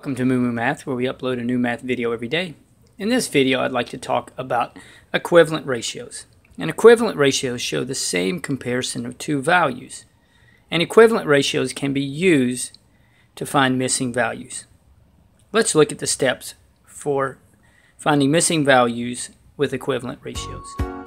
Welcome to Moo Math, where we upload a new math video every day. In this video, I'd like to talk about equivalent ratios. And equivalent ratios show the same comparison of two values. And equivalent ratios can be used to find missing values. Let's look at the steps for finding missing values with equivalent ratios.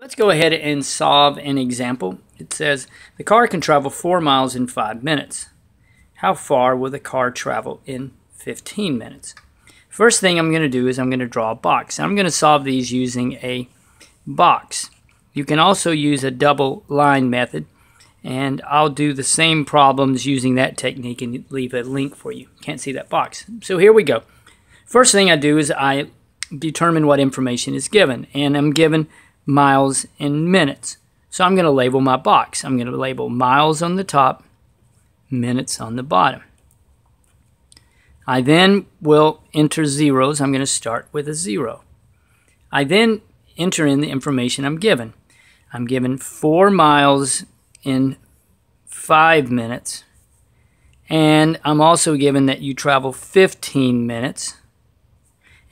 Let's go ahead and solve an example. It says the car can travel 4 miles in 5 minutes. How far will the car travel in 15 minutes? First thing I'm going to do is I'm going to draw a box. I'm going to solve these using a box. You can also use a double line method and I'll do the same problems using that technique and leave a link for you. Can't see that box. So here we go. First thing I do is I determine what information is given and I'm given miles in minutes. So I'm going to label my box. I'm going to label miles on the top, minutes on the bottom. I then will enter zeros. I'm going to start with a zero. I then enter in the information I'm given. I'm given four miles in five minutes. And I'm also given that you travel 15 minutes.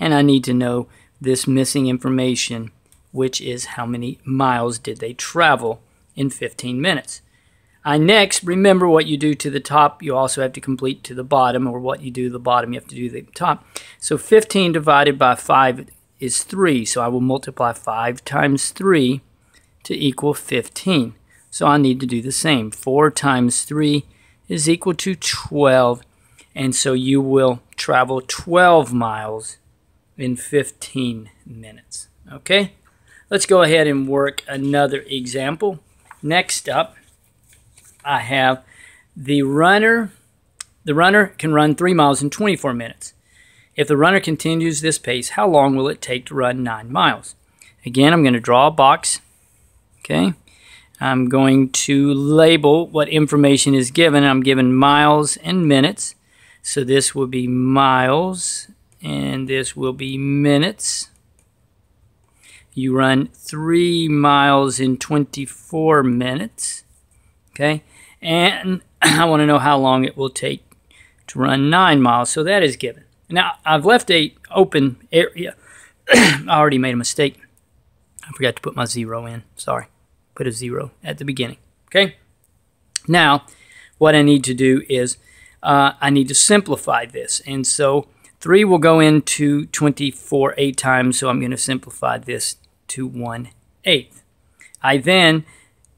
And I need to know this missing information which is how many miles did they travel in 15 minutes. I next, remember what you do to the top, you also have to complete to the bottom, or what you do to the bottom, you have to do the top. So 15 divided by 5 is 3, so I will multiply 5 times 3 to equal 15. So I need to do the same. 4 times 3 is equal to 12, and so you will travel 12 miles in 15 minutes. Okay? Let's go ahead and work another example. Next up, I have the runner. The runner can run 3 miles in 24 minutes. If the runner continues this pace, how long will it take to run 9 miles? Again, I'm going to draw a box. Okay. I'm going to label what information is given. I'm given miles and minutes. So this will be miles and this will be minutes. You run three miles in 24 minutes. Okay. And I want to know how long it will take to run nine miles. So that is given. Now, I've left a open area. I already made a mistake. I forgot to put my zero in. Sorry. Put a zero at the beginning. Okay. Now, what I need to do is uh, I need to simplify this. And so 3 will go into 24 eight times, so I'm going to simplify this to 1 eighth. I then,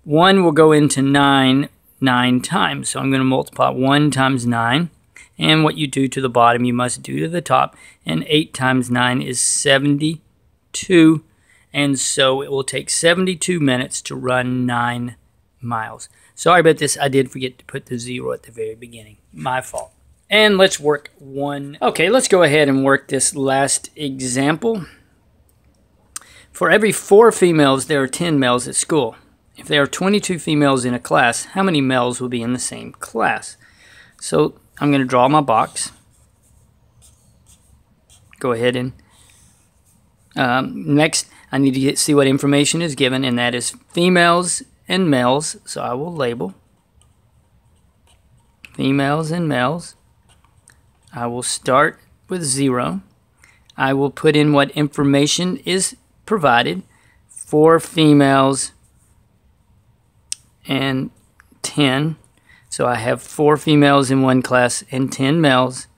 1 will go into 9 9 times. So I'm going to multiply 1 times 9. And what you do to the bottom, you must do to the top. And 8 times 9 is 72. And so it will take 72 minutes to run 9 miles. Sorry about this. I did forget to put the 0 at the very beginning. My fault. And let's work one. Okay, let's go ahead and work this last example. For every four females, there are 10 males at school. If there are 22 females in a class, how many males will be in the same class? So I'm going to draw my box. Go ahead and um, next I need to get, see what information is given and that is females and males. So I will label females and males. I will start with zero. I will put in what information is provided, four females and 10. So I have four females in one class and 10 males.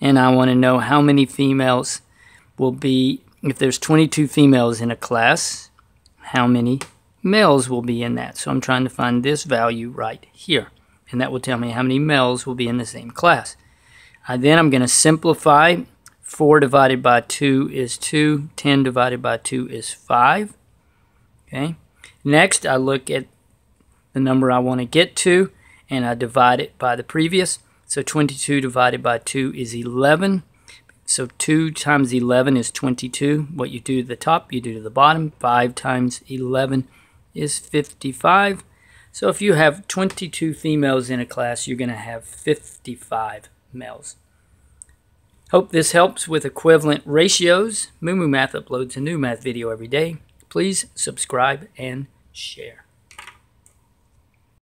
And I want to know how many females will be, if there's 22 females in a class, how many males will be in that. So I'm trying to find this value right here. And that will tell me how many males will be in the same class. Then I'm going to simplify 4 divided by 2 is 2. 10 divided by 2 is 5. Okay. Next, I look at the number I want to get to, and I divide it by the previous. So 22 divided by 2 is 11. So 2 times 11 is 22. What you do to the top, you do to the bottom. 5 times 11 is 55. So if you have 22 females in a class, you're going to have 55 males. Hope this helps with equivalent ratios. Moo Moo Math uploads a new math video every day. Please subscribe and share.